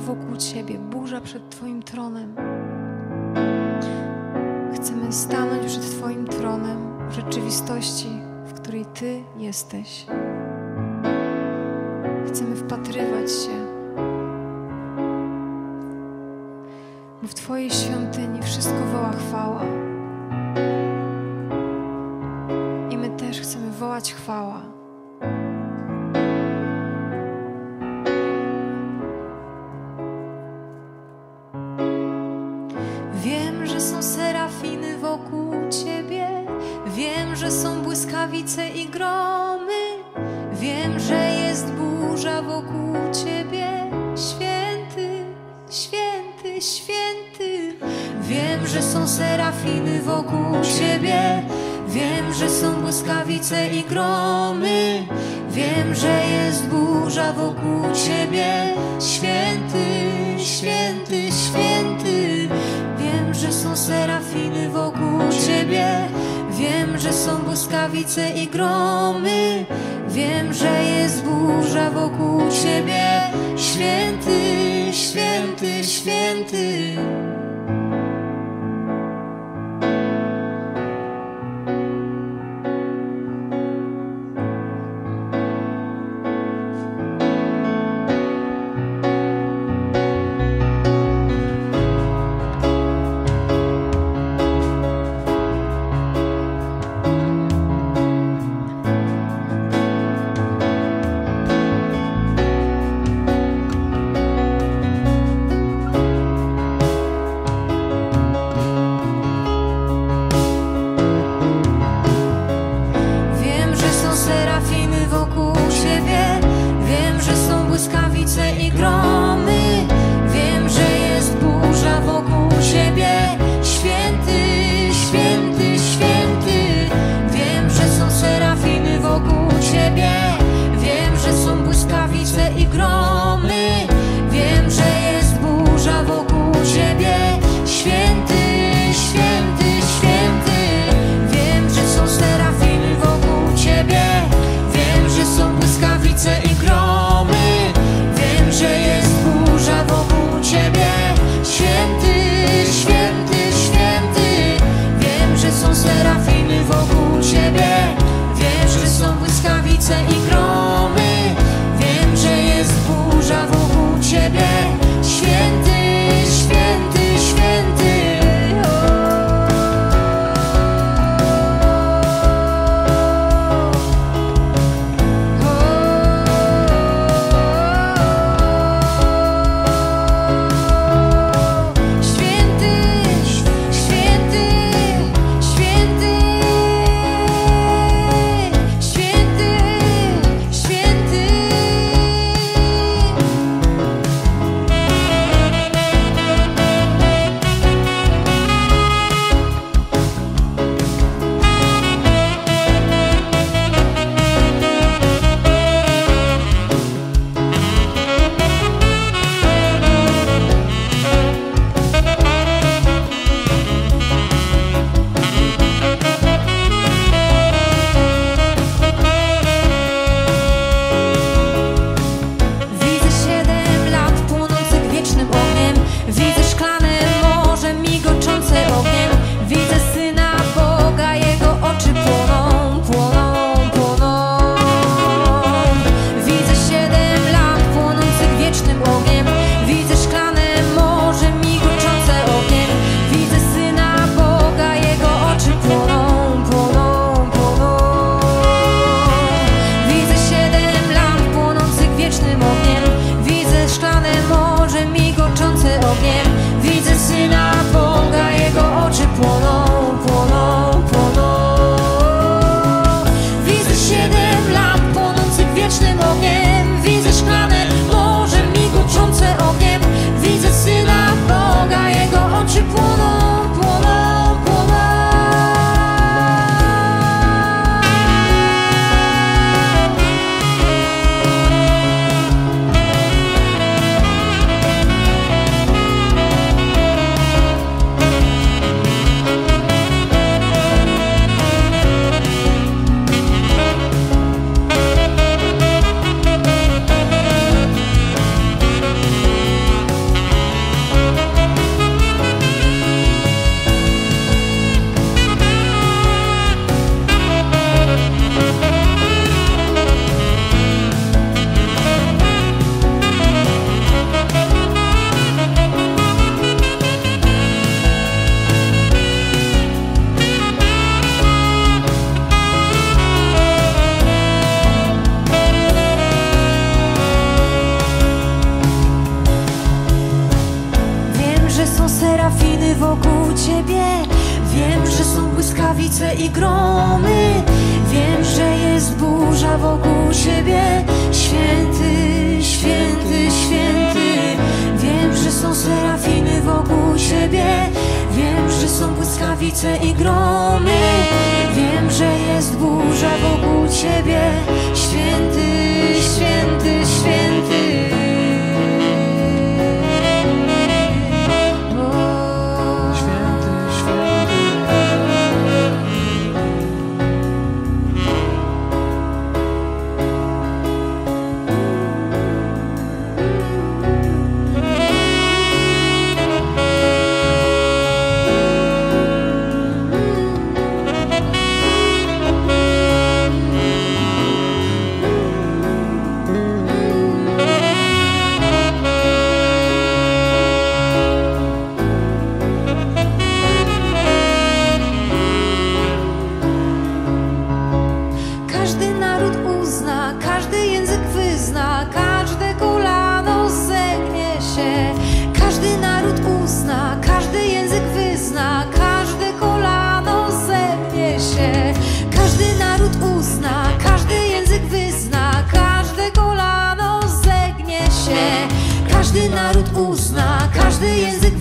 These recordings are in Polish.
wokół Ciebie, burza przed Twoim tronem. Chcemy stanąć przed Twoim tronem w rzeczywistości, w której Ty jesteś. Chcemy wpatrywać się, bo w Twojej świątyni wszystko woła chwała. I my też chcemy wołać chwała. błyskawice i gromy. Wiem, że jest burza wokół Ciebie, święty, święty, święty. Wiem, że są serafiny wokół Ciebie. Wiem, że są błyskawice i gromy. Wiem, że jest burza wokół Ciebie, święty, święty, święty. Wiem, że są serafiny wokół Ciebie. Wiem, że są błyskawice i gromy. Wiem, że jest burza wokół Ciebie Święty, święty, święty.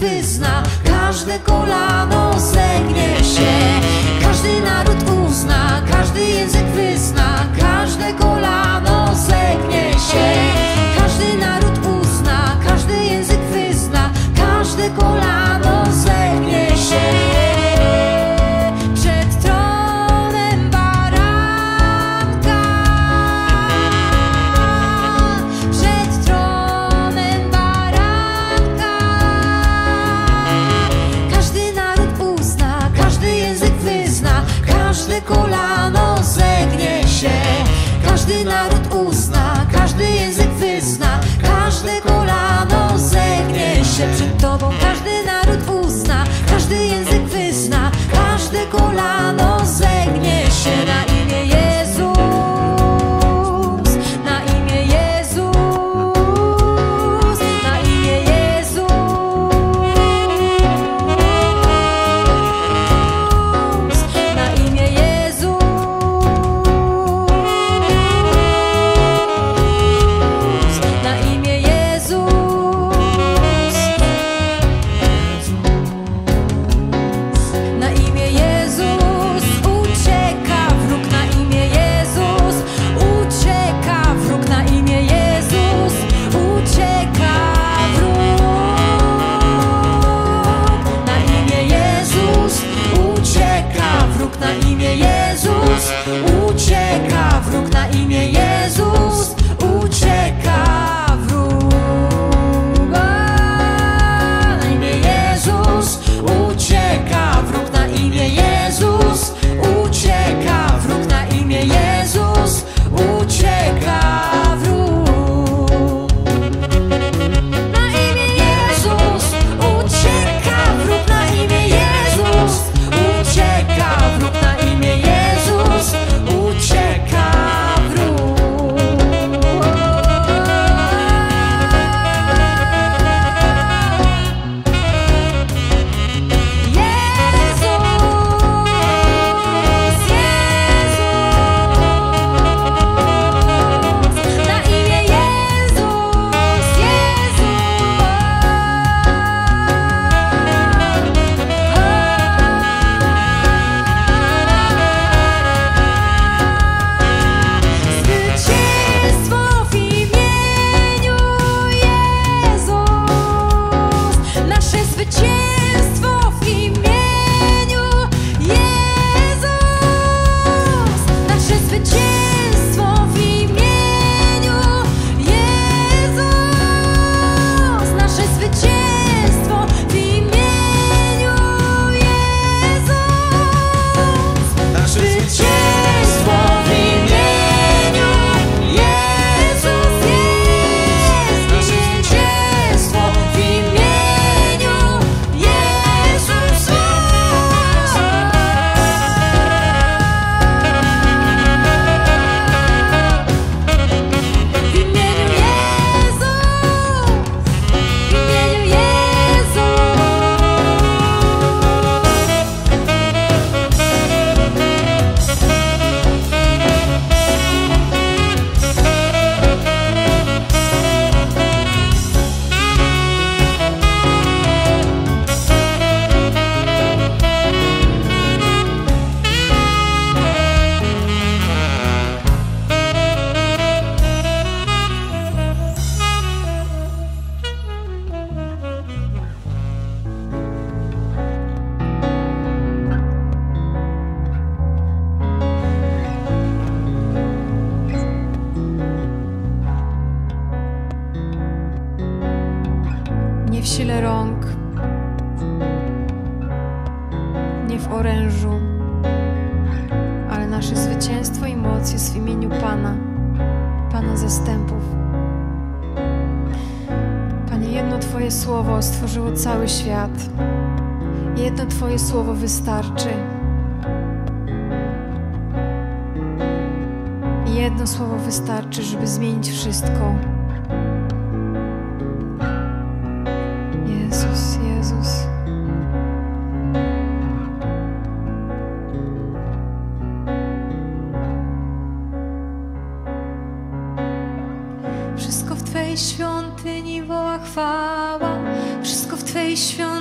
Wyzna, każde kolano tu lado. Krishna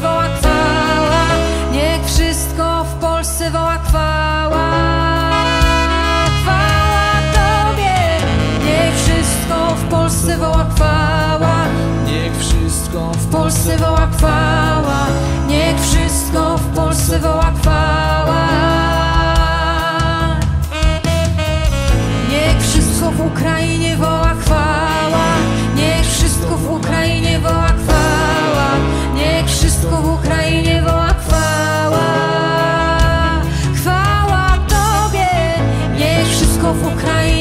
woła chwała, niech wszystko w Polsce woła chwała. Chwała Tobie, niech wszystko w Polsce woła chwała. Niech wszystko w Polsce woła chwała, niech wszystko w Polsce woła chwała. Niech wszystko w Ukrainie woła Україна.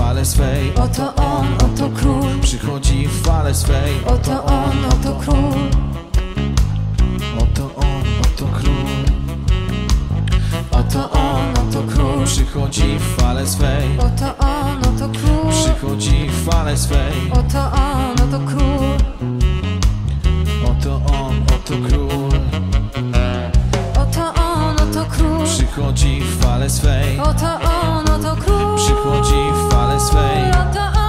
fale swej. Oto on, oto król. Przychodzi w fale swej. Oto on, oto król. Oto on, oto król. Oto on, oto król. Przychodzi w fale swej. Oto on, oto król. Przychodzi w fale swej. Oto on, oto król. Oto on, oto król. Oto on, oto król. Przychodzi w fale swej. Oto on, oto król. Przychodzi w face.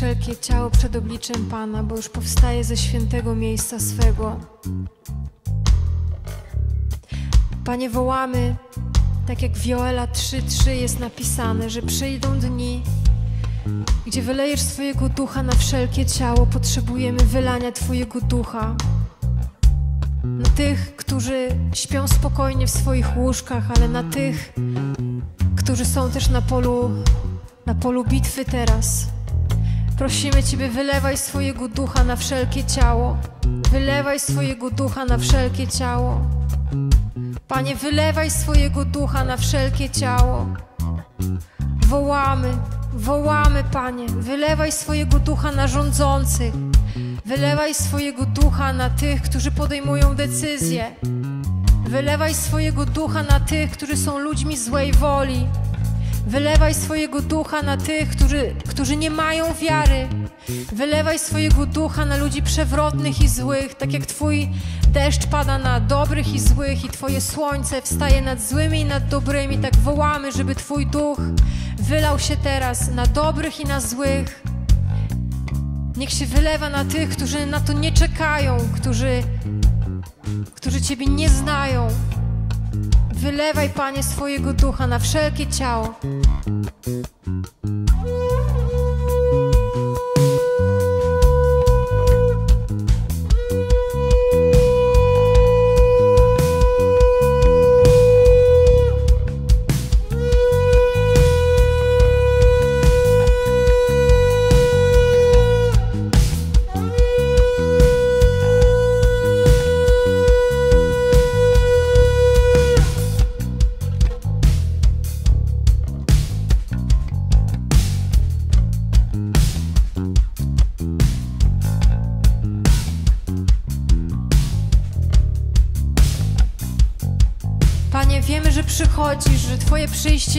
wszelkie ciało przed obliczem Pana, bo już powstaje ze świętego miejsca swego. Panie, wołamy, tak jak w Joela 3:3 jest napisane, że przyjdą dni, gdzie wylejesz swojego ducha na wszelkie ciało. Potrzebujemy wylania Twojego ducha na tych, którzy śpią spokojnie w swoich łóżkach, ale na tych, którzy są też na polu, na polu bitwy teraz. Prosimy Ciebie, wylewaj swojego ducha na wszelkie ciało. Wylewaj swojego ducha na wszelkie ciało. Panie, wylewaj swojego ducha na wszelkie ciało. Wołamy, wołamy, Panie, wylewaj swojego ducha na rządzących. Wylewaj swojego ducha na tych, którzy podejmują decyzje. Wylewaj swojego ducha na tych, którzy są ludźmi złej woli. Wylewaj swojego ducha na tych, którzy, którzy nie mają wiary. Wylewaj swojego ducha na ludzi przewrotnych i złych, tak jak Twój deszcz pada na dobrych i złych, i Twoje słońce wstaje nad złymi i nad dobrymi. Tak wołamy, żeby Twój duch wylał się teraz na dobrych i na złych. Niech się wylewa na tych, którzy na to nie czekają, którzy, którzy Ciebie nie znają. Wylewaj, Panie, swojego ducha na wszelkie ciało.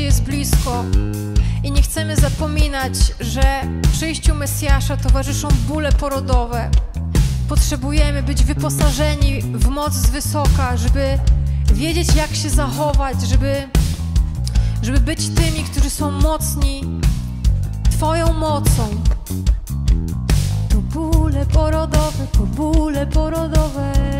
Przyjście jest blisko i nie chcemy zapominać, że przyjściu Mesjasza towarzyszą bóle porodowe. Potrzebujemy być wyposażeni w moc z wysoka, żeby wiedzieć, jak się zachować, żeby, żeby być tymi, którzy są mocni Twoją mocą. To bóle porodowe, to bóle porodowe.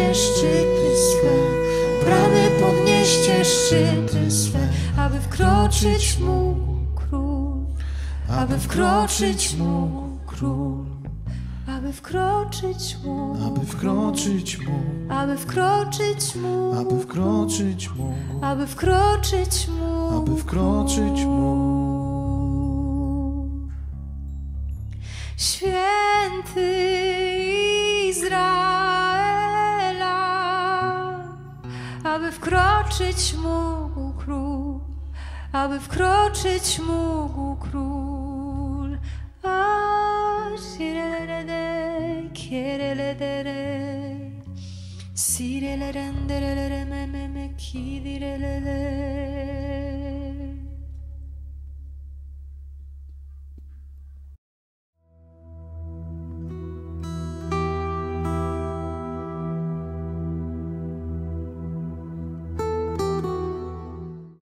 Podnieście szczyty swe, bramy podnieście szczyty swe, aby wkroczyć mógł król, aby wkroczyć mógł król, aby wkroczyć mógł, Aby wkroczyć mógł. Aby wkroczyć mógł, Aby wkroczyć mógł. Aby wkroczyć mógł, Aby wkroczyć mógł wkroczyć mógł król, aby wkroczyć mógł król. A, sirelede, kiereledere, sirelerendere, me, me, me, kidirelele.